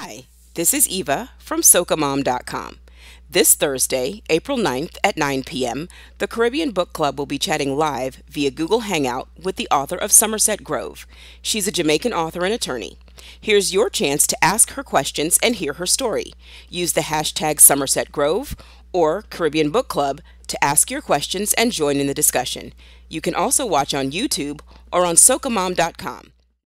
Hi, this is Eva from SocaMom.com. This Thursday, April 9th at 9 p.m., the Caribbean Book Club will be chatting live via Google Hangout with the author of Somerset Grove. She's a Jamaican author and attorney. Here's your chance to ask her questions and hear her story. Use the hashtag Somerset Grove or Caribbean Book Club to ask your questions and join in the discussion. You can also watch on YouTube or on SocaMom.com.